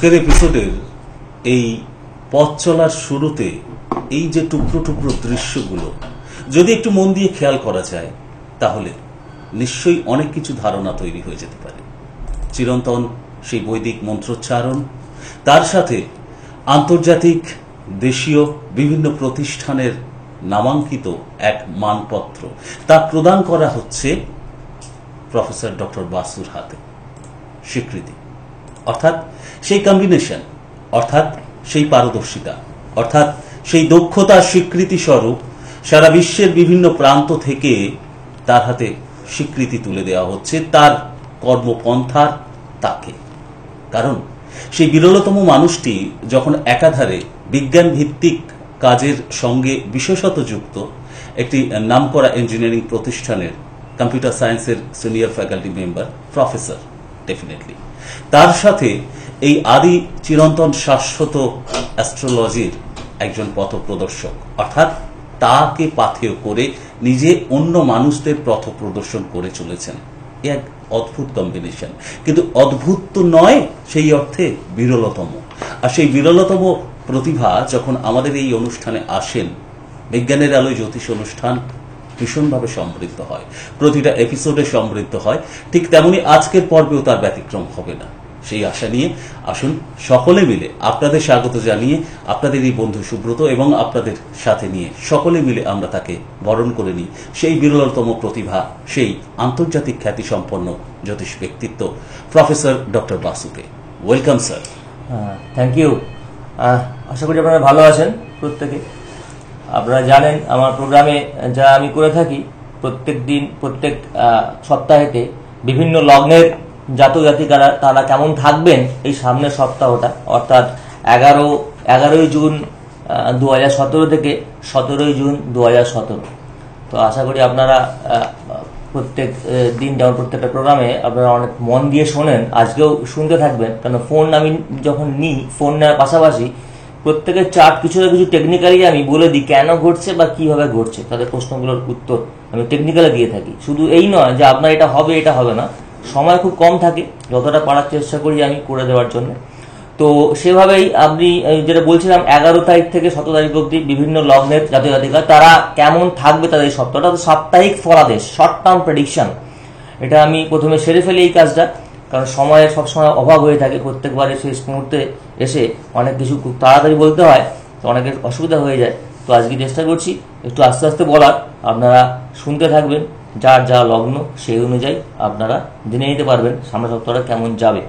আজকের এপিসোডের এই পথ চলার শুরুতে এই যে টুকরো টুকরো দৃশ্যগুলো, যদি একটু মন দিয়ে খেয়াল করা যায়, তাহলে নিশ্চয়ই অনেক কিছু ধারণা তৈরি হয়ে যেতে পারে। চিরন্তন সেই বৈদিক মন্ত্রোচ্চারণ, তার সাথে আন্তর্জাতিক, দেশীয়, বিভিন্ন প্রতিষ্ঠানের নামাঙ্কিত এক মানপত্র। তা প্রদান করা হচ্ছে প্রফেসর ডক্টর বাসুর হাতে। স্বীকৃতি। অর্থাৎ সেই কম্বিনেশন অর্থাৎ সেই পারদর্শিতা, অর্থাৎ সেই দক্ষতার স্বীকৃতি স্বরূপ সারা বিশ্বের বিভিন্ন প্রান্ত থেকে তার হাতে স্বীকৃতি তুলে দেওয়া হচ্ছে তার কর্মপন্থার তাকে। কারণ সেই বিরলতম মানুষটি যখন একাধারে বিজ্ঞান ভিত্তিক কাজের সঙ্গে বিশেষত যুক্ত একটি নামকরা ইঞ্জিনিয়ারিং প্রতিষ্ঠানের কম্পিউটার সায়েন্সের senior faculty member professor definitely তার সাথে এই আদি চিরন্তন শাশ্বত অ্যাস্ট্রোলজির একজন পথপ্রদর্শক। অর্থাৎ তাকে পাথেয় করে নিজে অন্য মানুষদের পথ প্রদর্শন করে চলেছেন। এক অদ্ভুত কম্বিনেশন কিন্তু অদ্ভুত তো নয়, সেই অর্থে বিরলতম। আর সেই বিরলতম প্রতিভা যখন আমাদের এই অনুষ্ঠানে আসেন, বিজ্ঞানের আলোয় জ্যোতিষ অনুষ্ঠান ভীষণভাবে সমৃদ্ধ হয়। প্রতিটা এপিসোডে সমৃদ্ধ হয়। ঠিক তেমনি আজকের পর্বেও তার ব্যতিক্রম হবে না। সেই আশা নিয়ে আসুন সকলে মিলে আপনাদের স্বাগত জানিয়ে আপনাদের এই বন্ধু সুব্রত এবং আপনাদের সাথে নিয়ে সকলে মিলে আমরা তাকে বরণ করে নিই। সেই বিরলতম প্রতিভা, সেই আন্তর্জাতিক খ্যাতি সম্পন্ন জ্যোতিষ ব্যক্তিত্ব প্রফেসর ডক্টর বাসুকে। ওয়েলকাম স্যার থ্যাংক ইউ আশা করি আপনারা ভালো আছেন প্রত্যেকে। আপনারা জানেন, আমার প্রোগ্রামে যা আমি করে থাকি, প্রত্যেক দিন, প্রত্যেক সপ্তাহেতে বিভিন্ন লগ্নের জাতক জাতিকারা তারা কেমন থাকবেন এই সামনের সপ্তাহটা, অর্থাৎ এগারো, এগারোই জুন দু হাজার সতেরো থেকে সতেরোই জুন দু হাজার সতেরো। তো আশা করি আপনারা প্রত্যেক দিন যেমন প্রত্যেকটা প্রোগ্রামে আপনারা অনেক মন দিয়ে শোনেন, আজকেও শুনতে থাকবেন কারণ ফোন আমি যখন নিই, ফোন নেওয়ার পাশাপাশি প্রত্যেকের চার্ট কিছু না কিছু টেকনিক্যালি আমি বলে দিই, কেন ঘটছে বা কীভাবে ঘটছে? তাদের প্রশ্নগুলোর উত্তর আমি টেকনিক্যালি দিয়ে থাকি। শুধু এই নয় যে আপনার এটা হবে এটা হবে না। সময় খুব কম থাকে, যতটা পারার চেষ্টা করি আমি করে দেওয়ার জন্য। তো সেভাবেই আপনি যেটা বলছিলাম, এগারো তারিখ থেকে সতেরো তারিখ অব্দি বিভিন্ন লগ্নের জাতীয় জাতিকা তারা কেমন থাকবে তাদের সপ্তাহটা সাপ্তাহিক ফলাদেশ শর্ট টার্ম প্রেডিকশন এটা আমি প্রথমে সেরে ফেলি এই কাজটা। কারণ সময়ের সবসময় অভাব হয়ে থাকে। প্রত্যেকবারে শেষ মুহূর্তে এসে অনেক কিছু খুব তাড়াতাড়ি বলতে হয়, তো অনেকের অসুবিধা হয়ে যায়। তো আজকে চেষ্টা করছি একটু আস্তে আস্তে বলার। আপনারা শুনতে থাকবেন, যার যা লগ্ন সেই অনুযায়ী আপনারা জেনে নিতে পারবেন সামনের সপ্তাহটা কেমন যাবে।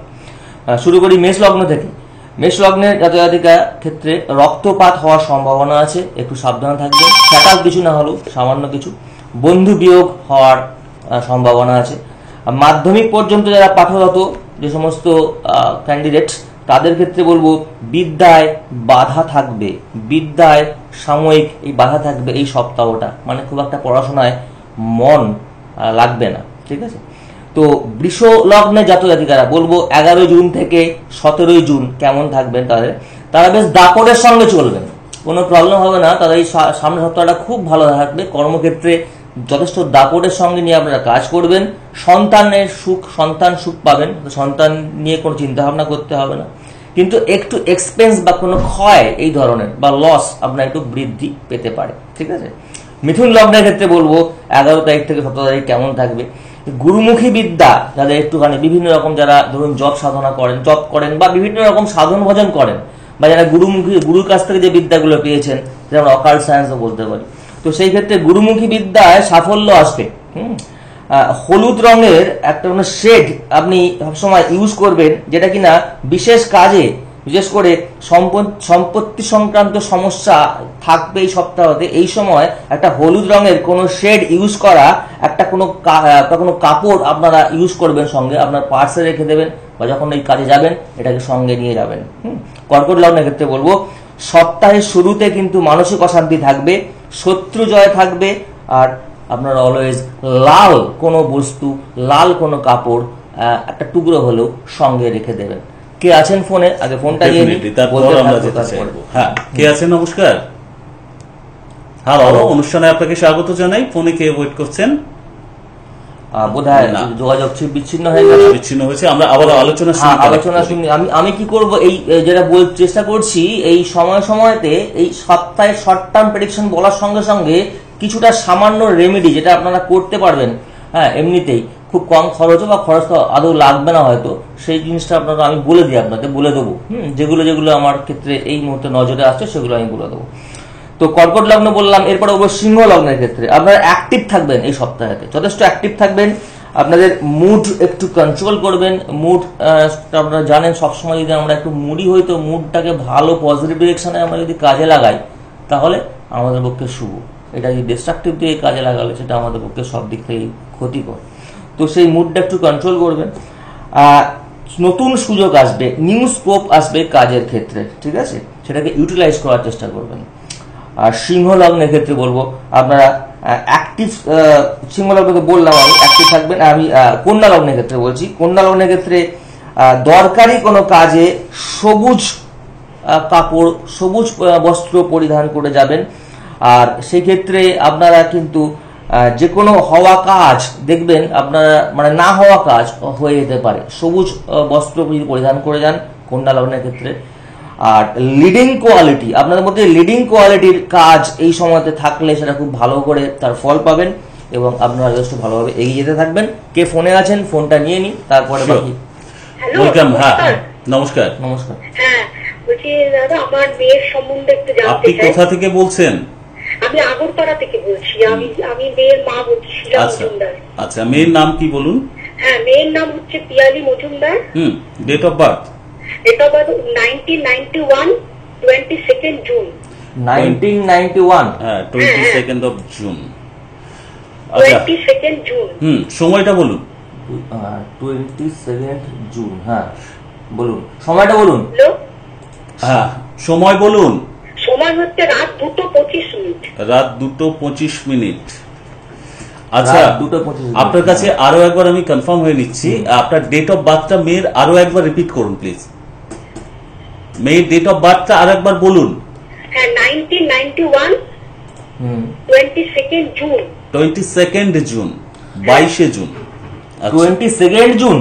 শুরু করি মেষ লগ্ন থেকে। মেষ লগ্নের জাতজাতিকা ক্ষেত্রে রক্তপাত হওয়ার সম্ভাবনা আছে, একটু সাবধান থাকবেন। ফ্যাটাল কিছু না হলেও সামান্য কিছু। বন্ধু বিয়োগ হওয়ার সম্ভাবনা আছে। মাধ্যমিক পর্যন্ত যারা পাঠরত, যে সমস্ত ক্যান্ডিডেট তাদের ক্ষেত্রে বলব, বিদ্যায় বাধা থাকবে। বিদ্যায় সাময়িক এই বাধা থাকবে এই সপ্তাহটা। মানে খুব একটা পড়াশোনায় মন লাগবে না। ঠিক আছে? তো বৃষ লগ্নে জাতক জাতিকারা বলব এগারোই জুন থেকে সতেরোই জুন কেমন থাকবেন তাদের? তারা বেশ দাপটের সঙ্গে চলবেন। কোনো প্রবলেম হবে না। তাদের এই সামনের সপ্তাহটা খুব ভালো থাকবে। কর্মক্ষেত্রে যথেষ্ট দাপটের সঙ্গে নিয়ে আপনারা কাজ করবেন। সন্তানের সুখ, সন্তান সুখ পাবেন। সন্তান নিয়ে কোনো চিন্তা ভাবনা করতে হবে না। কিন্তু একটু এক্সপেন্স বা কোনো ক্ষয় এই ধরনের বা লস আপনার একটু বৃদ্ধি পেতে পারে। ঠিক আছে? মিথুন লগ্নের ক্ষেত্রে বলব, এগারো তারিখ থেকে সতেরো তারিখ কেমন থাকবে? গুরুমুখী বিদ্যা, যাদের একটুখানি বিভিন্ন রকম যারা ধরুন জব সাধনা করেন জব করেন বা বিভিন্ন রকম সাধন ভজন করেন, বা যারা গুরুমুখী, গুরুর কাছ থেকে যে বিদ্যাগুলো পেয়েছেন, যেমন অকাল সায়েন্সও বলতে পারি। তো সেই ক্ষেত্রে গুরুমুখী বিদ্যায় সাফল্য আসবে হলুদ রঙের একটা কোনো শেড আপনি সবসময় ইউজ করবেন, যেটা কিনা বিশেষ কাজে, বিশেষ করে সম্পত্তি সংক্রান্ত সমস্যা থাকবে এই সপ্তাহতে, এই সময় একটা হলুদ রঙের কোনো শেড ইউজ করা, একটা কোনো কোনো কাপড় আপনারা ইউজ করবেন সঙ্গে, আপনার পার্সে রেখে দেবেন, বা যখন এই কাজে যাবেন, এটাকে সঙ্গে নিয়ে যাবেন? কর্কট লগ্নের ক্ষেত্রে বলব, সপ্তাহের শুরুতে কিন্তু মানসিক অশান্তি থাকবে শত্রু জয় থাকবে আর আপনার অলওয়েজ লাল কোনো বস্তু লাল কোনো কাপড় আহ, একটা টুকরো হলেও সঙ্গে রেখে দেবেন। কে আছেন ফোনে? আগে ফোনটা নিয়ে তারপর আমরা যেতে চাইব। হ্যাঁ কে আছেন? নমস্কার। হ্যালো অনুষ্ঠানে আপনাকে স্বাগত জানাই। ফোনে কে ওয়েট করছেন? বোধহয়। যোগাযোগ বিচ্ছিন্ন হয়ে গেছে বিচ্ছিন্ন হয়েছে আমরা আবার আলোচনা শুরু হ্যাঁ, আলোচনা শুনি। আমি আমি কি করব? এই যেটা বল চেষ্টা করছি এই সময় সময়তে এই সপ্তাহে শর্ট টার্ম প্রেডিকশন বলার সঙ্গে সঙ্গে কিছুটা সামান্য রেমেডি যেটা আপনারা করতে পারবেন হ্যাঁ এমনিতেই। খুব কম খরচও বা খরচ আদৌ লাগবে না হয়তো। সেই জিনিসটা আপনারা আমি বলে দিই আপনাকে বলে দেবো। হুম যেগুলো যেগুলো আমার ক্ষেত্রে এই মুহূর্তে নজরে আসছে সেগুলো আমি বলে দেবো। তো কর্কট লগ্ন বললাম, এরপর অবশ্য সিংহ লগ্নের ক্ষেত্রে। আপনারা অ্যাক্টিভ থাকবেন এই সপ্তাহেতে। যথেষ্ট অ্যাক্টিভ থাকবেন। আপনাদের মুড একটু কন্ট্রোল করবেন। মুড আপনারা জানেন, সবসময় যদি আমরা একটু মুডি হই, তো মুডটাকে ভালো পজিটিভ ডিরেকশনে আমরা যদি কাজে লাগাই, তাহলে আমাদের পক্ষে শুভ। এটা যদি ডিস্ট্রাকটিভ দিকে কাজে লাগালে সেটা আমাদের পক্ষে সব দিক থেকেই ক্ষতিকর। তো সেই মুডটা একটু কন্ট্রোল করবেন। নতুন সুযোগ আসবে নিউ স্কোপ আসবে কাজের ক্ষেত্রে, ঠিক আছে? সেটাকে ইউটিলাইজ করার চেষ্টা করবেন। সিংহ লগ্নের ক্ষেত্রে বলব, আপনারা অ্যাক্টিভ সিংহ লগ্নকে বললাম আমি অ্যাক্টিভ থাকবেন আমি কন্যা লগ্নের ক্ষেত্রে বলছি। কন্যা লগ্নের ক্ষেত্রে দরকারি কোনো কাজে সবুজ কাপড়, সবুজ বস্ত্র পরিধান করে যাবেন। আর সেই ক্ষেত্রে আপনারা কিন্তু যে কোনো হওয়া কাজ দেখবেন, আপনারা মানে না হওয়া কাজ হয়ে যেতে পারে। সবুজ বস্ত্র পরিধান করে যান কন্যা লগ্নের ক্ষেত্রে। আর লিডিং কোয়ালিটি আপনাদের মধ্যে লিডিং কোয়ালিটির কাজ এই সময়তে থাকলে সেটা খুব ভালো করে তার ফল পাবেন এবং আপনারা যথেষ্ট ভালোভাবে এগিয়ে যেতে থাকবেন। কে ফোনে আছেন ফোনটা নিয়ে নিন তারপরে বাকি ওয়েলকাম হ্যাঁ নমস্কার। নমস্কার। নমস্কার। হ্যাঁ বলছি দাদা আমার মেয়ের সম্বন্ধে একটু জানতে আপনি কোথা থেকে বলছেন? আমি আগরপাড়া থেকে বলছি আমি আমি মেয়ের মা বলছি আচ্ছা আচ্ছা মেয়ের নাম কি বলুন? হ্যাঁ মেয়ের নাম হচ্ছে Piyali Majumdar. Hmm date of birth এটা বাদ nineteen ninety one twenty second June nineteen ninety one হ্যাঁ টোয়েন্টি হ্যাঁ। Second of June twenty second June hmm সময়টা বলুন। টোয়েন্টি সেকেন্ড জুন হ্যাঁ বলুন। সময়টা বলুন। হ্যাঁ সময় বলুন। সময় হচ্ছে রাত দুটো পঁচিশ মিনিট। রাত দুটো পঁচিশ মিনিট। আচ্ছা দুটো পঁচিশ আপনার কাছে আরও একবার আমি কনফার্ম হয়ে নিচ্ছি। আপনার ডেট অফ বার্থটা মেয়ের আরও একবার রিপিট করুন প্লিজ মেয়ের ডেট অফ বার্থটা আরও একবার বলুন হ্যাঁ nineteen ninety one hmm twenty second June twenty second June বাইশে জুন আচ্ছা। টোয়েন্টি সেকেন্ড জুন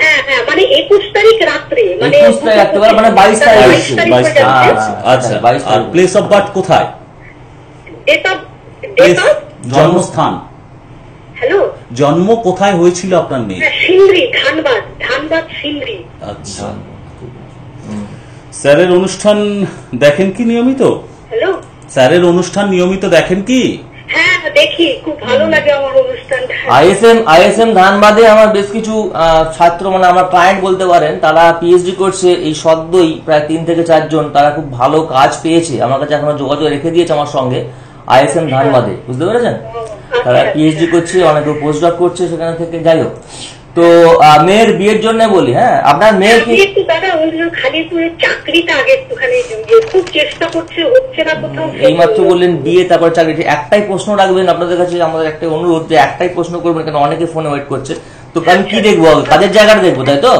হ্যাঁ হ্যাঁ মানে একুশ তারিখ রাত্রে মানে 21 তারিখ রাত্রে, মানে 22 তারিখ। বাইশ হচ্ছে, তারিখ 22 পর্যন্ত। হ্যাঁ, আচ্ছা আর প্লেস অফ বার্থ কোথায়? ডেট অফ ডেট অফ জন্মস্থান। হ্যালো জন্ম কোথায় হয়েছিল আপনার মেয়ে? হ্যাঁ সিংড়ি ধানবাদ ধানবাদ আচ্ছা। স্যারের অনুষ্ঠান দেখেন কি নিয়মিত? হ্যালো? স্যারের অনুষ্ঠান নিয়মিত দেখেন কি? হ্যাঁ দেখি খুব ভালো লাগে আমার আইএসএম আইএসএম ধানবাদে আমার বেশ কিছু আহ, ছাত্র মানে আমার ক্লায়েন্ট বলতে পারেন তারা পিএইচডি করছে এই সদ্যই প্রায় তিন থেকে চারজন তারা খুব ভালো কাজ পেয়েছে। আমার কাছে এখনও যোগাযোগ রেখে দিয়েছে আমার সঙ্গে আইএসএম ধানবাদে বুঝতে পেরেছেন? তারা পিএইচডি করছে অনেকে পোস্ট ডক করছে সেখানে থেকে যাই হোক। তো মেয়ের বিয়ের জন্য বলি হ্যাঁ? আপনার মেয়ের কি একটু দাদা ওই যে খালিপুরের চাকরিটা আগে একটুখানি খুব চেষ্টা করছে হচ্ছে না কোথাও এইমাত্র বললেন বিয়ে তারপর চাকরি একটাই প্রশ্ন রাখবেন আপনাদের কাছে আমাদের একটা অনুরোধ যে একটাই প্রশ্ন করবেন কেন অনেকে ফোনে ওয়েট করছে। তো আমি কি দেখব? আগে? কাজের জায়গাটা দেখব তাই তো?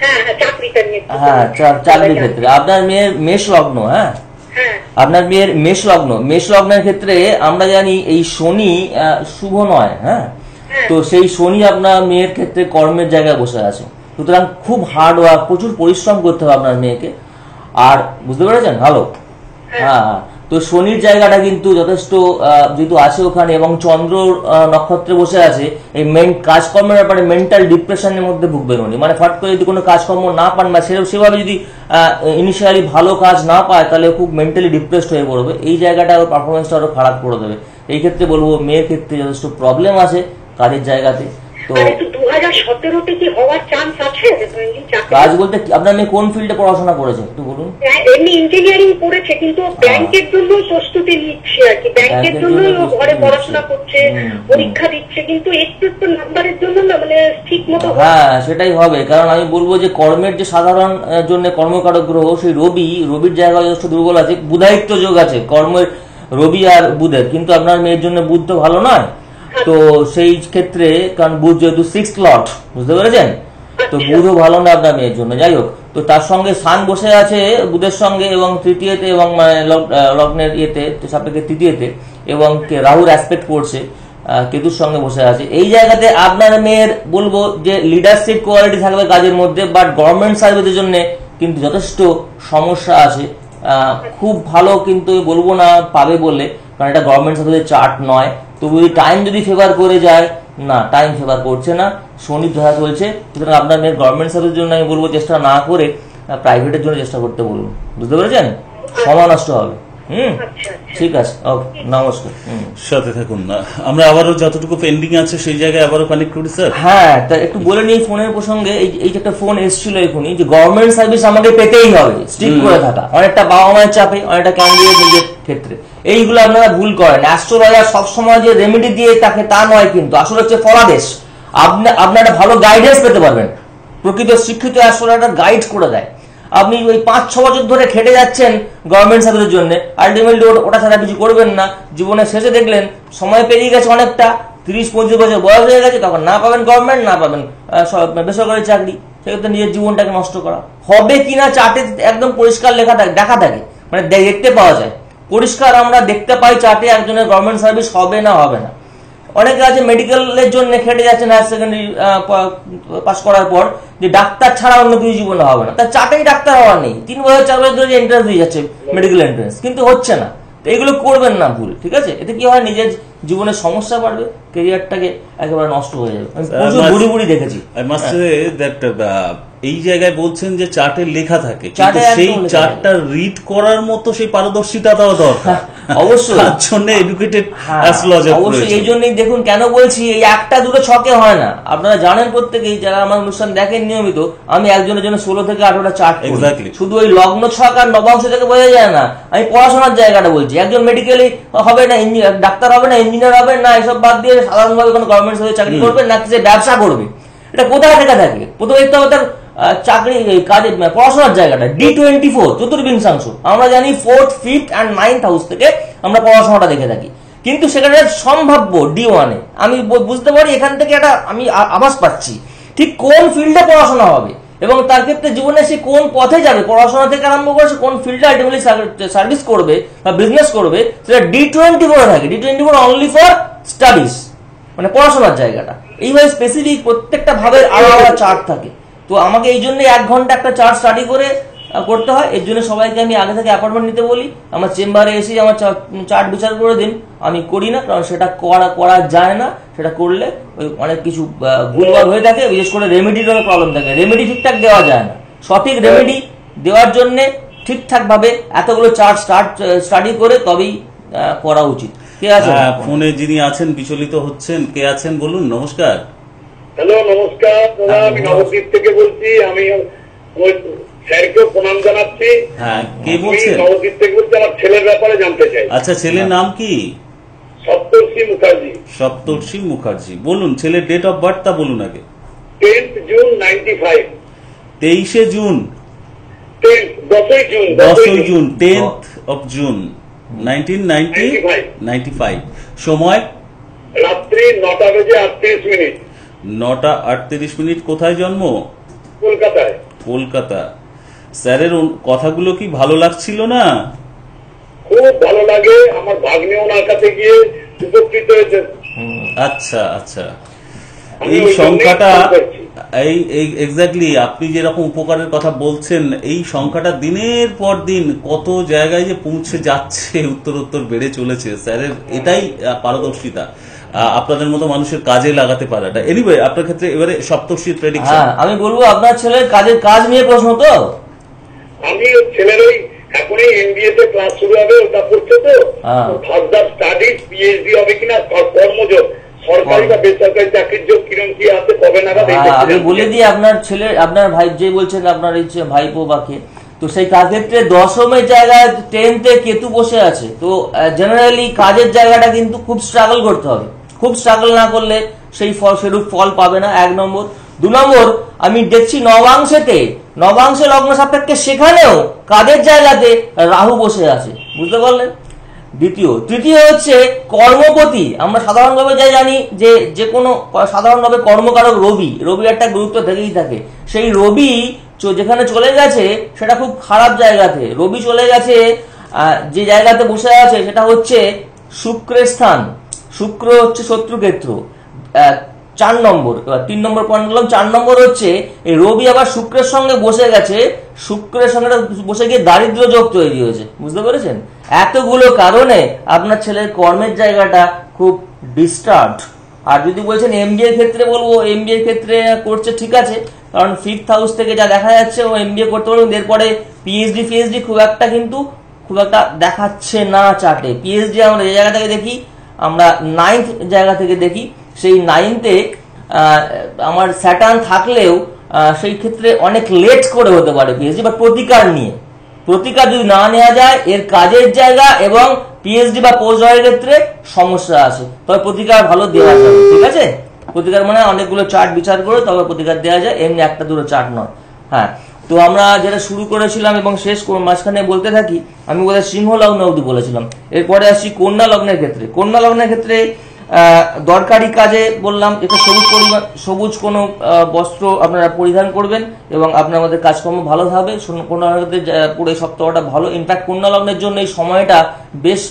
হ্যাঁ হ্যাঁ হ্যাঁ চাকরির ক্ষেত্রে। আপনার মেয়ের মেষ লগ্ন হ্যাঁ? হ্যাঁ। আপনার মেয়ের মেষ লগ্ন। মেষ লগ্নের ক্ষেত্রে আমরা জানি এই শনি শুভ নয় হ্যাঁ? তো সেই শনি আপনার মেয়ের ক্ষেত্রে কর্মের জায়গায় বসে আছে। সুতরাং খুব হার্ড ওয়ার্ক প্রচুর পরিশ্রম করতে হবে আপনার মেয়েকে। আর বুঝতে পেরেছেন? ভালো? হ্যাঁ। হ্যাঁ। তো শনির জায়গাটা কিন্তু যথেষ্ট যেহেতু আছে ওখানে এবং চন্দ্র নক্ষত্রে বসে আছে এই মেন কাজকর্মের ব্যাপারে মেন্টাল ডিপ্রেশনের মধ্যে ভুগবেন উনি। মানে ফট করে যদি কোনো কাজকর্ম না পান বা সেরকম সেভাবে যদি ইনিশিয়ালি ভালো কাজ না পায় তাহলে খুব মেন্টালি ডিপ্রেসড হয়ে পড়বে। এই জায়গাটা ওর পারফরমেন্সটা আরও খারাপ করে দেবে। এই ক্ষেত্রে বলব মেয়ের ক্ষেত্রে যথেষ্ট প্রবলেম আছে। কাজের জায়গাতে তো কি হওয়ার চান্স আছে? কাজ বলতে আপনার মেয়ে কোন ফিল্ডে পড়াশোনা করেছে? একটু বলুন। হ্যাঁ, এমনি ইঞ্জিনিয়ারিং পড়েছে কিন্তু ব্যাংকের জন্য প্রস্তুতি নিচ্ছে আর কি। ব্যাংকের জন্য ঘরে পড়াশোনা করছে। পরীক্ষা দিচ্ছে কিন্তু একটু একটু নাম্বারের জন্য না মানে ঠিক মতো হ্যাঁ সেটাই হবে। কারণ আমি বলব যে কর্মের যে সাধারণ জন্য কর্মকারক গ্রহ সেই রবি রবির জায়গা যথেষ্ট দুর্বল আছে বুধায়িত্ব যোগ আছে কর্মের রবি আর বুধের। কিন্তু আপনার মেয়ের জন্য বুধ তো ভালো নয়। তো সেই ক্ষেত্রে, কারণ বুধ যেহেতু সিক্স লট বুঝতে পেরেছেন? তো বুধও ভালো না আপনার মেয়ের জন্য, যাই হোক। তো তার সঙ্গে সান বসে আছে বুধের সঙ্গে এবং তৃতীয়তে এবং মানে লগ্নের ইয়েতে, সাপেক্ষে তৃতীয়তে এবং রাহুর অ্যাসপেক্ট করছে কেতুর সঙ্গে বসে আছে। এই জায়গাতে আপনার মেয়ের বলব যে লিডারশিপ কোয়ালিটি থাকবে কাজের মধ্যে বাট গভর্নমেন্ট সার্ভিসের জন্য কিন্তু যথেষ্ট সমস্যা আছে। খুব ভালো কিন্তু বলব না, পাবে বলে, কারণ এটা গভর্নমেন্ট সার্ভিসের চার্ট নয়। তবু এই টাইম যদি ফেভার করে যায় না টাইম ফেভার করছে না। শনি ধরা চলছে। সুতরাং আপনার মেয়ের গভর্নমেন্ট সার্ভিসের জন্য আমি বলব চেষ্টা না করে প্রাইভেটের জন্য চেষ্টা করতে বলব বুঝতে পেরেছেন? সময় নষ্ট হবে। ঠিক আছে ওকে নমস্কার। সাথে থাকুন না আমরা আবারও যতটুকু পেন্ডিং আছে সেই জায়গায় আবারও কানেক্ট করি স্যার হ্যাঁ তা একটু বলে নিই ফোনের প্রসঙ্গে এই যে একটা ফোন এসেছিল এখনই যে গভর্নমেন্ট সার্ভিস আমাকে পেতেই হবে করে থাকা অনেকটা বাবা মায়ের চাপে অনেকটা ক্যান্ডিডেট নিজের ক্ষেত্রে। এইগুলো আপনারা ভুল করেন। অ্যাস্ট্রোলজার সবসময় যে রেমেডি দিয়ে তাকে তা নয় কিন্তু আসলে হচ্ছে ফলাদেশ। আপনি আপনার একটা ভালো গাইডেন্স পেতে পারবেন। প্রকৃত শিক্ষিত অ্যাস্ট্রোলজার গাইড করে দেয়। আপনি ওই পাঁচ, ছ বছর ধরে খেটে যাচ্ছেন গভর্নমেন্ট সার্ভিসের জন্য। আলটিমেটলি ওটা ছাড়া কিছু করবেন না। জীবনের শেষে দেখলেন, সময় পেরিয়ে গেছে অনেকটা। তিরিশ, পঁচিশ বছর বয়স হয়ে গেছে, তখন না পাবেন গভর্নমেন্ট না পাবেন বেসরকারি চাকরি। সেক্ষেত্রে নিজের জীবনটাকে নষ্ট করা। হবে কিনা চার্টে একদম পরিষ্কার লেখা থাকে দেখা থাকে। মানে দেখতে পাওয়া যায়। পরিষ্কার আমরা দেখতে পাই চার্টে একজনের গভর্নমেন্ট সার্ভিস হবে না হবে না। অনেকে আছে মেডিকেলের জন্য খেটে যাচ্ছেন হায়ার সেকেন্ডারি পাস করার পর যে ডাক্তার ছাড়া অন্য কিছু জীবনে হবে না। তার চারটেই ডাক্তার হওয়ার নেই। তিন বছর চার বছর ধরে এন্ট্রান্স দিয়ে যাচ্ছে মেডিকেল এন্ট্রান্স কিন্তু হচ্ছে না। তো এগুলো করবেন না ভুল ঠিক আছে? এতে কি হয় নিজের জীবনে সমস্যা বাড়বে কেরিয়ারটাকে একেবারে নষ্ট হয়ে যাবে। প্রচুর বুড়ি বুড়ি দেখেছি। এই জায়গায় বলছেন যে চার্টে লেখা থাকে কিন্তু সেই লেখা চার্টটা রিড করার মতো সেই পারদর্শিতাটাও দরকার। অবশ্যই। তার জন্য এডুকেটেড অ্যাস্ট্রোলজার অবশ্যই এই জন্যই দেখুন কেন বলছি এই একটা দুটো ছকে হয় না। আপনারা জানেন প্রত্যেকেই যারা আমার অনুষ্ঠান দেখেন নিয়মিত আমি একজনের জন্য ষোলো থেকে আঠারোটা চার্ট Exactly. শুধু ওই লগ্ন ছক আর নবাংশ থেকে বোঝা যায় না। আমি পড়াশোনার জায়গাটা বলছি। একজন মেডিকেলি হবে না ইঞ্জি- ডাক্তার হবে না ইঞ্জিনিয়ার হবে না এসব বাদ দিয়ে সাধারণভাবে কোনো গভর্নমেন্ট সাথে চাকরি করবে না সে ব্যবসা করবে? এটা কোথায় থেকে থাকে? প্রথমে দেখতে হবে তার চাকরি কাজে পড়াশোনার জায়গাটা ডি টোয়েন্টি ফোর চতুর্বিংশাংশ আমরা জানি fourth fifth and ninth house থেকে আমরা পড়াশোনাটা দেখে থাকি। কিন্তু সেখানে সম্ভাব্য ডি ওয়ানে আমি বুঝতে পারি এখান থেকে একটা আমি আভাস পাচ্ছি। ঠিক কোন ফিল্ডে পড়াশোনা হবে এবং তার ক্ষেত্রে জীবনে সে কোন পথে যাবে, পড়াশোনা থেকে আরম্ভ করে সে কোন ফিল্ডে আলটিমেটলি সার্ভিস করবে বা বিজনেস করবে, সেটা ডি টোয়েন্টি ফোরে থাকে। D twenty four only for studies মানে পড়াশোনার জায়গাটা। এইভাবে স্পেসিফিক প্রত্যেকটা ভাবের আলাদা আলাদা চার্ট থাকে। তো আমাকে এই জন্য এক ঘণ্টা একটা চার্জ স্টাডি করে করতে হয়। এর জন্য সবাইকে আমি আগে থেকে অ্যাপয়েন্টমেন্ট নিতে বলি। আমার চেম্বারে এসে আমার চার্ট বিচার করে দিন। আমি করি না কারণ সেটা করা করা যায় না। সেটা করলে ওই অনেক কিছু ভুলভাল হয়ে থাকে। বিশেষ করে রেমেডির প্রবলেম থাকে। রেমেডি ঠিকঠাক দেওয়া যায় না। সঠিক রেমেডি দেওয়ার জন্য ঠিকঠাক ভাবে এতগুলো চার্ট স্টার্ট স্টাডি করে তবেই করা উচিত। কে আছে হ্যাঁ, ফোনে যিনি আছেন বিচলিত হচ্ছেন। কে আছেন বলুন? নমস্কার। হ্যালো নমস্কার দাদা আমি নবদ্বীপ থেকে বলছি আমি স্যারকেও প্রণাম জানাচ্ছি। হ্যাঁ কে বলছেন? নবদ্বীপ থেকে বলছি আমার ছেলের ব্যাপারে জানতে চাই। আচ্ছা ছেলের নাম কি? সপ্তর্ষি মুখার্জি। সপ্তর্ষি মুখার্জি। বলুন ছেলের ডেট অফ বলুন আগে। টেন্থ জুন নাইনটি ফাইভ তেইশে জুন। দশই June tenth of June. Nineteen ninety 95 ninety five সময়? রাত্রি নটা বেজে আটত্রিশ মিনিট। নটা আটত্রিশ মিনিট কোথায় জন্ম? কলকাতায়। কলকাতা। স্যারের কথাগুলো কি ভালো লাগছিল না? খুব ভালো লাগে। আমার ভাগ্নে ওনার কাছে গিয়ে উপকৃত হয়েছে। আচ্ছা আচ্ছা। এই সংখ্যাটা এই এক্স্যাক্টলি আপনি যেরকম উপকারের কথা বলছেন এই সংখ্যাটা দিনের পর দিন কত জায়গায় যে পৌঁছে যাচ্ছে উত্তর উত্তর বেড়ে চলেছে। স্যারের এটাই পারদর্শিতা। আপনাদের মতো মানুষের কাজে লাগাতে পারাটা। এনিওয়ে আপনার ক্ষেত্রে এবারে সপ্তর্ষির প্রেডিকশন হ্যাঁ আমি বলব আপনার ছেলের কাজের কাজ নিয়ে প্রশ্ন তো। আমি ছেলের ওই এখনই এমবিএ তে ক্লাস শুরু হবে ওটা করছে তো। ফার্দার স্টাডিজ পিএইচডি হবে কিনা কর্মযোগ সরকারি বা বেসরকারি চাকরির যোগ কিরম কি আছে কবে নাগাদ এই হ্যাঁ, আমি বলে। দিই আপনার ছেলে আপনার ভাই যে বলছেন আপনার এই যে ভাইপো বা কে তো সেই ক্ষেত্রে দশমের জায়গায় টেনতে কেতু বসে আছে। তো জেনারেলি কাজের জায়গাটা কিন্তু খুব স্ট্রাগল করতে হবে। খুব স্ট্রাগল না করলে সেই ফল, সেরূপ ফল পাবে না, এক নম্বর। দু নম্বর, আমি দেখছি নবাংশেতে নবাংশে লগ্ন সাপেক্ষে সেখানেও কাদের জায়গাতে রাহু বসে আছে, বুঝতে পারলেন? দ্বিতীয়, তৃতীয় হচ্ছে কর্মপতি। আমরা সাধারণভাবে যাই জানি যে যে কোনো সাধারণভাবে কর্মকারক রবি রবি একটা গুরুত্ব থেকেই থাকে। সেই রবি যেখানে চলে গেছে, সেটা খুব খারাপ জায়গাতে। রবি চলে গেছে যে জায়গাতে বসে আছে, সেটা হচ্ছে শুক্রের স্থান। শুক্র হচ্ছে শত্রুক্ষেত্র আহ, চার নম্বর। তিন নম্বর পয়েন্ট বললাম চার নম্বর হচ্ছে রবি আবার শুক্রের সঙ্গে বসে গেছে শুক্রের সঙ্গে বসে গিয়ে দারিদ্র যোগ তৈরি হয়েছে বুঝতে পেরেছেন? এতগুলো কারণে আপনার ছেলের কর্মের জায়গাটা খুব ডিস্টার্ব আর যদি বলছেন এমবিএ এর ক্ষেত্রে বলব এমবিএ এর ক্ষেত্রে করছে ঠিক আছে কারণ ফিফথ হাউস থেকে যা দেখা যাচ্ছে ও এমবিএ করতে পারবে এরপরে পিএইচডি ফিএইচডি খুব একটা কিন্তু খুব একটা দেখাচ্ছে না চার্টে পিএইচডি আমরা যে জায়গা থেকে দেখি আমরা নাইন্থ জায়গা থেকে দেখি, সেই নাইনথে আমার স্যাটার্ন থাকলেও সেই ক্ষেত্রে অনেক লেট করে হতে পারে পিএইচডি বা প্রতিকার নিয়ে। প্রতিকার যদি না নেওয়া যায়, এর কাজের জায়গা এবং পিএইচডি বা পোস্ট ক্ষেত্রে সমস্যা আছে। তবে প্রতিকার ভালো দেওয়া যাবে, ঠিক আছে? প্রতিকার মানে অনেকগুলো চার্ট বিচার করে তবে প্রতিকার দেওয়া যায়, এমনি একটা দুটো চার্ট নয়। হ্যাঁ। তো আমরা যেটা শুরু করেছিলাম এবং শেষ মাঝখানে বলতে থাকি আমি বোধহয় সিংহ লগ্ন অবধি বলেছিলাম। এরপরে আসছি কন্যা লগ্নের ক্ষেত্রে। কন্যা লগ্নের ক্ষেত্রে দরকারি কাজে বললাম এটা সবুজ পরিমাণ সবুজ কোনো বস্ত্র আপনারা পরিধান করবেন এবং আপনার মধ্যে কাজকর্ম ভালো হবে। লগ্নের পুরো সপ্তাহটা ভালো। ইনফ্যাক্ট কন্যা লগ্নের জন্য এই সময়টা বেশ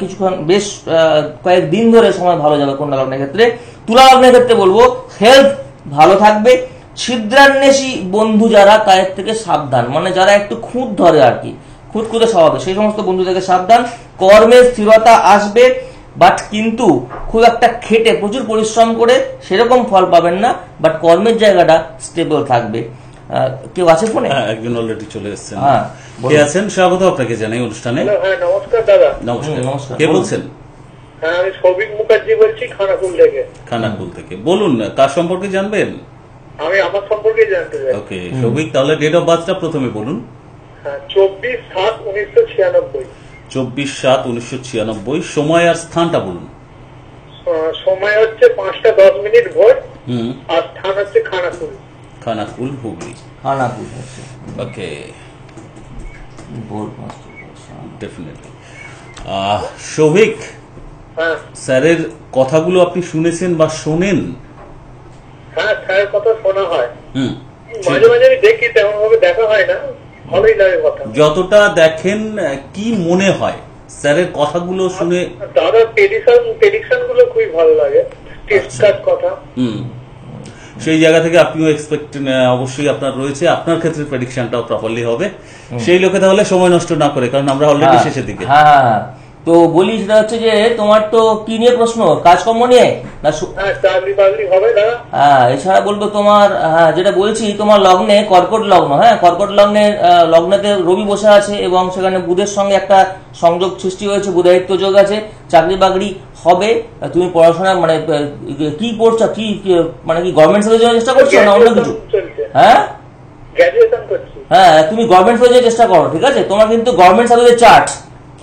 কিছুক্ষণ বেশ আহ, কয়েকদিন ধরে সময় ভালো যাবে কন্যা লগ্নের ক্ষেত্রে। তুলা লগ্নের ক্ষেত্রে বলব হেলথ ভালো থাকবে। ছিদ্রান্বেষী বন্ধু যারা তাদের থেকে সাবধান। মানে যারা একটু খুঁত ধরে আর কি খুঁত খুঁতে স্বভাবে সেই সমস্ত বন্ধু থেকে সাবধান। কর্মের স্থিরতা আসবে বাট কিন্তু খুব একটা খেটে প্রচুর পরিশ্রম করে সেরকম ফল পাবেন না বাট কর্মের জায়গাটা স্টেবল থাকবে। আহ, কেউ আছে ফোনে? হ্যাঁ একজন অলরেডি চলে এসেছেন। হ্যাঁ, কে। আছেন? স্বাগত আপনাকে জানাই অনুষ্ঠানে। হ্যাঁ নমস্কার দাদা। নমস্কার। নমস্কার। কে বলছেন? হ্যাঁ আমি সৌভিক মুখার্জি বলছি খানাকুল থেকে। খানাকুল থেকে। বলুন কার সম্পর্কে জানবেন? আমি আমার সম্পর্কে জানতে চাই। ওকে সৌভিক তাহলে ডেট অফ বার্থটা প্রথমে বলুন। হ্যাঁ চব্বিশ সাত উনিশশো ছিয়ানব্বই। চব্বিশ সাত উনিশশো ছিয়ানব্বই সময় আর স্থানটা বলুন। সময় হচ্ছে পাঁচটা দশ মিনিট ভোর আর স্থান হচ্ছে খানাকুল। খানাকুল হুগলি। হচ্ছে। ওকে। ভোর পাঁচটা ডেফিনেটলি সৌভিক হ্যাঁ। স্যারের কথাগুলো আপনি শুনেছেন বা শোনেন? হ্যাঁ স্যারের কথা শোনা হয়। মাঝে মাঝে আমি দেখি তেমন ভাবে দেখা হয় না। ভালোই লাগে কথা। যতটা দেখেন কি মনে হয়? স্যারের কথাগুলো শুনে দাদার প্রেডিকশন প্রেডিকশনগুলো খুবই ভালো লাগে। টেস্ট কথা। হুম। সেই জায়গা থেকে আপনিও এক্সপেক্ট অবশ্যই আপনার রয়েছে। আপনার ক্ষেত্রে প্রেডিকশনটাও প্রপারলি হবে। সেই লোকে তাহলে সময় নষ্ট না করে কারণ আমরা অলরেডি হ্যাঁ, শেষের দিকে। হ্যাঁ। তো বলি সেটা হচ্ছে যে তোমার তো কি নিয়ে প্রশ্ন? কাজকর্ম নিয়ে? না হ্যাঁ হ্যাঁ এছাড়া বলব তোমার হ্যাঁ যেটা বলছি তোমার লগ্নে কর্কট লগ্ন হ্যাঁ কর্কট লগ্নে লগ্নেতে রবি বসে আছে এবং সেখানে বুধের সঙ্গে একটা সংযোগ সৃষ্টি হয়েছে বুধায়িত্ব যোগ আছে চাকরি বাকরি হবে। তুমি পড়াশোনা মানে কি পড়ছো কি মানে কি গভর্নমেন্ট সার্ভিস জন্য চেষ্টা করছ না অন্য কিছু? হ্যাঁ? হ্যাঁ তুমি গভর্নমেন্ট সার্ভিসের চেষ্টা করো ঠিক আছে? তোমার কিন্তু গভর্নমেন্ট সার্ভিসের চার্ট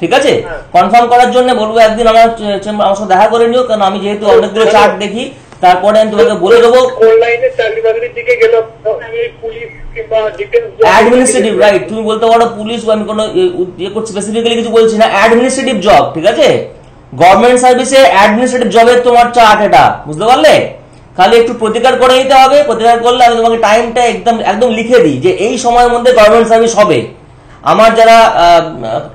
ঠিক আছে। কনফার্ম করার জন্য বলব একদিন আমার আমার সাথে দেখা করে নিও কারণ আমি যেহেতু অনেকগুলো চার্ট দেখি তারপরে আমি তোমাকে বলে দেবো। অনলাইনে চাকরি বাকরির দিকে গেলাম আমি পুলিশ কিংবা অ্যাডমিনিস্ট্রেটিভ রাইট তুমি বলতে পারো পুলিশ আমি কোনো ইয়ে করছি স্পেসিফিক্যালি কিছু বলছি না অ্যাডমিনিস্ট্রেটিভ জব ঠিক আছে? গভর্নমেন্ট সার্ভিসে অ্যাডমিনিস্ট্রেটিভ জবের তোমার চার্ট এটা বুঝতে পারলে? খালি একটু প্রতিকার করে নিতে হবে প্রতিকার করলে আমি তোমাকে টাইমটা একদম একদম লিখে দিই যে এই সময়ের মধ্যে গভর্নমেন্ট সার্ভিস হবে। আমার যারা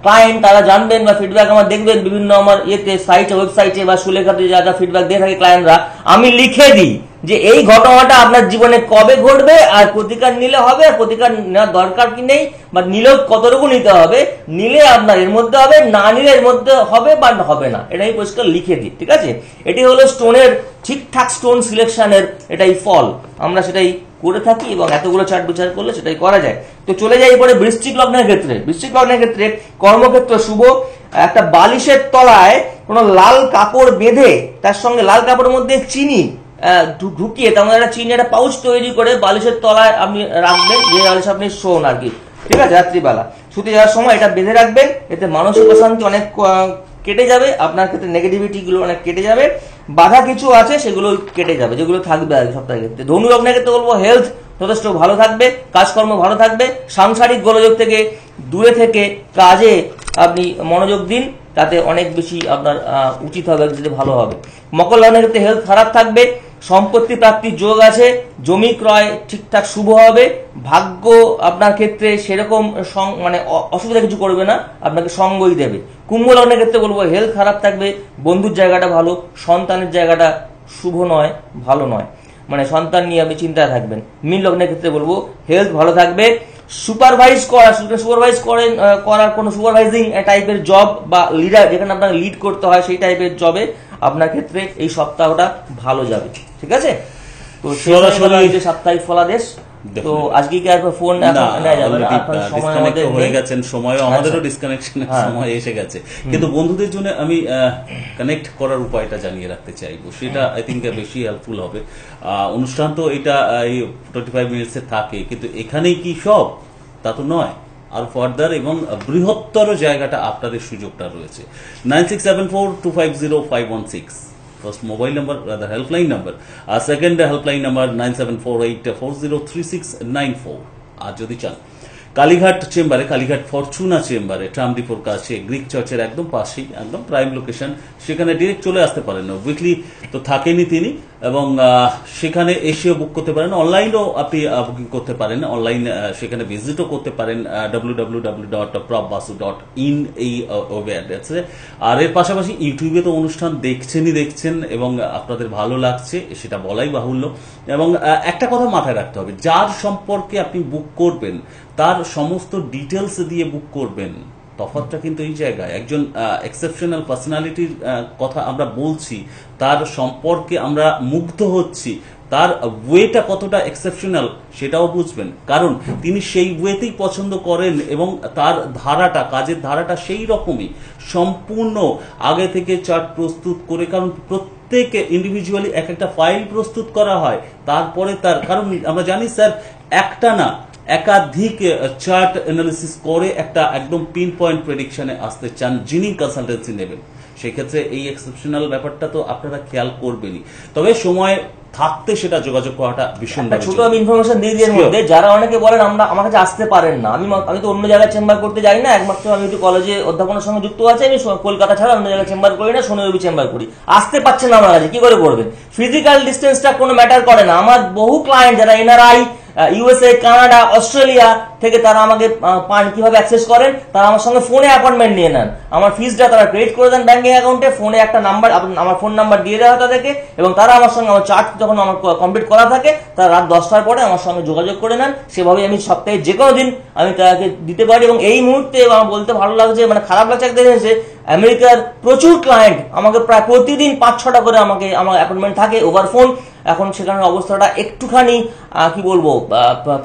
ক্লায়েন্ট তারা জানবেন বা ফিডব্যাক আমার দেখবেন, বিভিন্ন আমার ইয়েতে সাইটে ওয়েবসাইটে বা সুলেখাতে যা যা ফিডব্যাক দিয়ে থাকে ক্লায়েন্টরা আমি লিখে দিই। যে এই ঘটনাটা আপনার জীবনে কবে ঘটবে আর প্রতিকার নিলে হবে আর প্রতিকার নেওয়ার দরকার কি নেই বা নিলেও কতটুকু নিতে হবে, নিলে আপনার এর মধ্যে হবে, না নিলে এর মধ্যে হবে বা হবে না, এটাই পরিষ্কার লিখে দিই, ঠিক আছে? এটি হলো স্টোনের ঠিকঠাক স্টোন সিলেকশনের এটাই ফল, আমরা সেটাই করে থাকি এবং এতগুলো চার্ট বিচার করলে সেটাই করা যায়। তো চলে যাই পরে বৃশ্চিক লগ্নের ক্ষেত্রে, বৃশ্চিক লগ্নের ক্ষেত্রে কর্মক্ষেত্র শুভ, একটা বালিশের তলায় কোনো লাল কাপড় বেঁধে তার সঙ্গে লাল কাপড়ের মধ্যে চিনি ঢুকিয়ে, তার মধ্যে একটা চিনি, একটা পাউচ তৈরি করে বালিশের তলায় আপনি রাখবেন, যে বালিশ আপনি শোন আর কি। ঠিক আছে? রাত্রিবেলা। শুতে যাওয়ার সময় এটা বেঁধে রাখবেন, এতে মানসিক অশান্তি অনেক কেটে যাবে, আপনার ক্ষেত্রে নেগেটিভিটি গুলো অনেক কেটে যাবে, বাধা কিছু আছে, সেগুলো কেটে যাবে, যেগুলো থাকবে আর সপ্তাহের ক্ষেত্রে ধনু লগ্নের ক্ষেত্রে বলব হেলথ যথেষ্ট ভালো থাকবে, কাজকর্ম ভালো থাকবে, সাংসারিক গোলযোগ থেকে দূরে থেকে কাজে আপনি মনোযোগ দিন তাতে অনেক বেশি আপনার উচিত হবে যদি ভালো হবে। মকর লগ্নের ক্ষেত্রে হেলথ খারাপ থাকবে, সম্পত্তি প্রাপ্তির যোগ আছে, জমি ক্রয় ঠিকঠাক শুভ হবে, ভাগ্য আপনার ক্ষেত্রে সেরকম মানে অসুবিধা কিছু করবে না, আপনাকে সঙ্গই দেবে। কুম্ভ লগ্নের ক্ষেত্রে বলব হেলথ খারাপ থাকবে, বন্ধুর জায়গাটা ভালো, সন্তানের জায়গাটা শুভ নয়, ভালো নয়। মানে সন্তান নিয়ে আপনি চিন্তায় থাকবেন। মিন লগ্নের ক্ষেত্রে বলব হেলথ ভালো থাকবে সুপারভাইজ করা, সুপারভাইজ করেন করার কোনো সুপারভাইজিং টাইপের জব বা লিডার যেখানে আপনাকে লিড করতে হয় সেই টাইপের জবে আপনার ক্ষেত্রে এই সপ্তাহটা ভালো যাবে, ঠিক আছে? তো সাপ্তাহিক ফলাদেশ তো আজকে কি আর ফোন হয়ে গেছেন আমাদেরও আচ্ছা। ডিসকানেকশনের হ্যাঁ। সময় এসে গেছে। কিন্তু বন্ধুদের জন্য আমি কানেক্ট করার উপায়টা জানিয়ে রাখতে চাইব। সেটা আই থিঙ্ক বেশি হেল্পফুল হবে। অনুষ্ঠান তো এটা এই টোয়েন্টি ফাইভ মিনিটসে থাকে কিন্তু এখানেই কি সব? তা তো নয়। আর ফার্দার এবং বৃহত্তর জায়গাটা আপনাদের সুযোগটা রয়েছে। Nine six seven four two five zero five one six first mobile number rather helpline number. আর second helpline number 9748403694 আর যদি চান কালীঘাট চেম্বারে কালীঘাট ফরচুনা চেম্বারে ট্রামডিপোর কাছে গ্রিক চার্চের একদম পাশেই একদম প্রাইম লোকেশন সেখানে ডিরেক্ট চলে আসতে পারেন উইকলি তো থাকেনি তিনি এবং সেখানে এসেও বুক করতে পারেন। অনলাইনেও আপনি বুকিং করতে পারেন। অনলাইন সেখানে ভিজিটও করতে পারেন ডাব্লিউ ডট ডট ইন এই ওয়েব অ্যাড্রেসে আর এর পাশাপাশি ইউটিউবে তো অনুষ্ঠান দেখছেনই দেখছেন এবং আপনাদের ভালো লাগছে, সেটা বলাই বাহুল্য। এবং একটা কথা মাথায় রাখতে হবে, যার সম্পর্কে আপনি বুক করবেন, তার সমস্ত ডিটেলস দিয়ে বুক করবেন তফাৎটা কিন্তু এই জায়গায়। একজন এক্সেপশনাল পার্সোনালিটির কথা আমরা বলছি, তার সম্পর্কে আমরা মুগ্ধ হচ্ছি, তার ওয়েটা কতটা এক্সেপশনাল সেটাও বুঝবেন। কারণ তিনি সেই ওয়েতেই পছন্দ করেন এবং তার ধারাটা, কাজের ধারাটা সেই রকমই। সম্পূর্ণ আগে থেকে চার্ট প্রস্তুত করে, কারণ প্রত্যেকে ইন্ডিভিজুয়ালি এক একটা ফাইল প্রস্তুত করা হয়, তারপরে তার, কারণ আমরা জানি, স্যার, একটা না একাধিক চার্ট অ্যানালিসিস করে একটা একদম পিন পয়েন্ট প্রেডিকশনে আসতে চান যিনি কনসালটেন্সি নেবেন। সেক্ষেত্রে এই এক্সেপশনাল ব্যাপারটা তো আপনারা খেয়াল করবেনই। তবে সময় থাকতে সেটা যোগাযোগ করাটা ভীষণ ছোট আমি ইনফরমেশন দিয়ে এর মধ্যে। যারা অনেকে বলেন আমরা আমার কাছে আসতে পারেন না। আমি আমি তো অন্য জায়গায় চেম্বার করতে যাই না। একমাত্র আমি একটু কলেজে অধ্যাপনার সঙ্গে যুক্ত আছি। আমি কলকাতা ছাড়া অন্য জায়গায় চেম্বার করি না শনি রবি চেম্বার করি। আসতে পারছেন না আমার কাছে কি করে করবেন? ফিজিক্যাল ডিস্টেন্সটা কোনো ম্যাটার করে না। আমার বহু ক্লায়েন্ট যারা এনআরআই ইউএসএ কানাডা অস্ট্রেলিয়া থেকে তারা আমাকে পান কীভাবে অ্যাক্সেস করেন, তারা আমার সঙ্গে ফোনে অ্যাপয়েন্টমেন্ট নিয়ে নেন। আমার ফিজটা তারা ক্রেডিট করে দেন ব্যাঙ্কিং অ্যাকাউন্টে ফোনে একটা নাম্বার আমার ফোন নাম্বার দিয়ে দেওয়া হয় তাদেরকে, এবং তারা আমার সঙ্গে আমার চার্ট যখন আমার কমপ্লিট করা থাকে, তারা রাত দশটার পরে আমার সঙ্গে যোগাযোগ করে নেন। সেভাবে আমি সপ্তাহে যে কোনো দিন আমি তাকে দিতে পারি, এবং এই মুহূর্তে আমার বলতে ভালো লাগছে মানে খারাপ লাগছে একদিন এসে, আমেরিকার প্রচুর ক্লায়েন্ট আমাকে প্রায় প্রতিদিন পাঁচ ছটা করে আমাকে, আমার অ্যাপয়েন্টমেন্ট থাকে ওভার ফোন এখন সেখানের অবস্থাটা একটুখানি কি বলব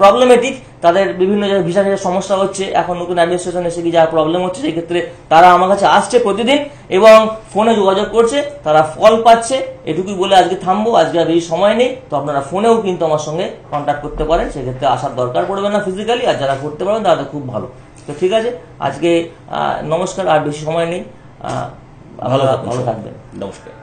প্রবলেমেটিক তাদের বিভিন্ন ভিসা ভিসা সমস্যা হচ্ছে এখন নতুন অ্যাডমিনিস্ট্রেশন এসে কি যা প্রবলেম হচ্ছে সেই ক্ষেত্রে তারা আমার কাছে আসছে প্রতিদিন এবং ফোনে যোগাযোগ করছে তারা ফল পাচ্ছে। এটুকুই বলে আজকে থামবো আজকে আর বেশি সময় নেই। তো আপনারা ফোনেও কিন্তু আমার সঙ্গে কন্ট্যাক্ট করতে পারেন সেক্ষেত্রে আসার দরকার পড়বে না ফিজিক্যালি আর যারা করতে পারবেন তাদের খুব ভালো। তো ঠিক আছে আজকে নমস্কার আর বেশি সময় নেই। ভালো ভালো থাকবেন। নমস্কার।